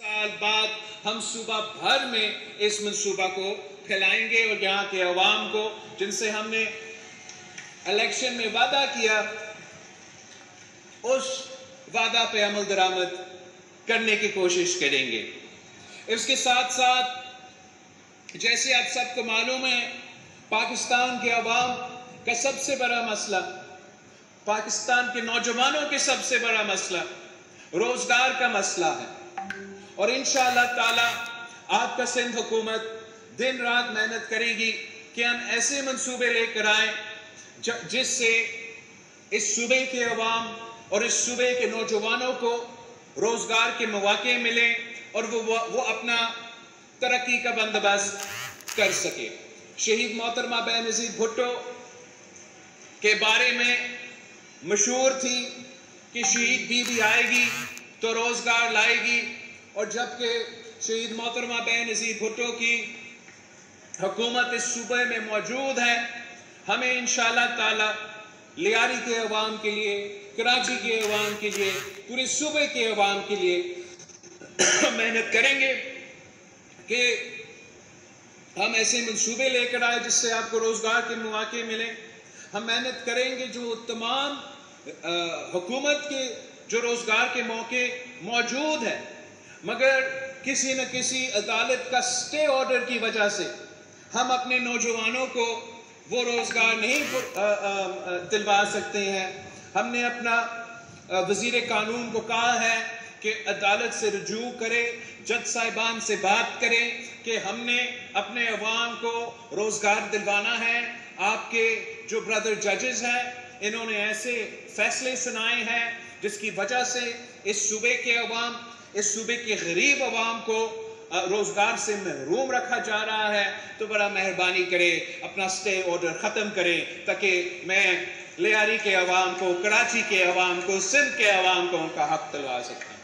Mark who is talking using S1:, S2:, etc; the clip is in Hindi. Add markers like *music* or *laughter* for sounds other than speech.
S1: साल बाद हम सुबह भर में इस मनसूबा को फैलाएँगे और यहाँ के अवाम को, जिनसे हमने इलेक्शन में वादा किया, उस वादा पे अमल दरामद करने की कोशिश करेंगे। इसके साथ साथ, जैसे आप सबको मालूम है, पाकिस्तान के अवाम का सबसे बड़ा मसला, पाकिस्तान के नौजवानों के सबसे बड़ा मसला, रोज़गार का मसला है। और इन ताला आपका सिंध हुकूमत दिन रात मेहनत करेगी कि हम ऐसे मंसूबे लेकर आए जिससे इस सूबे के अवाम और इस सूबे के नौजवानों को रोज़गार के मौके मिले और वो वो अपना तरक्की का बंदोबस्त कर सके। शहीद मोहतरमा बेनज़ीर भुट्टो के बारे में मशहूर थी कि शहीद बीवी आएगी तो रोज़गार लाएगी और जबकि शहीद मोहतरमा बे नजीर भुट्टो की हुकूमत इस सूबे में मौजूद है, हमें इन ताला लियारी के अवाम के लिए, कराची के अवाम के लिए, पूरे सूबे के अवाम के लिए *coughs* मेहनत करेंगे कि हम ऐसे मंसूबे लेकर आए जिससे आपको रोज़गार के मौके मिले। हम मेहनत करेंगे जो तमाम हुकूमत के, जो रोज़गार के मौके मौजूद हैं। मगर किसी न किसी अदालत का स्टे ऑर्डर की वजह से हम अपने नौजवानों को वो रोज़गार नहीं दिलवा सकते हैं। हमने अपना वज़ीर कानून को कहा है कि अदालत से रजू करें, जज साहिबान से बात करें कि हमने अपने अवाम को रोज़गार दिलवाना है। आपके जो ब्रदर जजेस हैं, इन्होंने ऐसे फैसले सुनाए हैं जिसकी वजह से इस सूबे के अवाम इस सूबे की गरीब आवाम को रोज़गार से महरूम रखा जा रहा है। तो बड़ा मेहरबानी करे, अपना स्टे ऑर्डर ख़त्म करें, ताकि मैं लियारी के आवाम को, कराची के आवाम को, सिंध के आवाम को उनका हक दिलवा सकता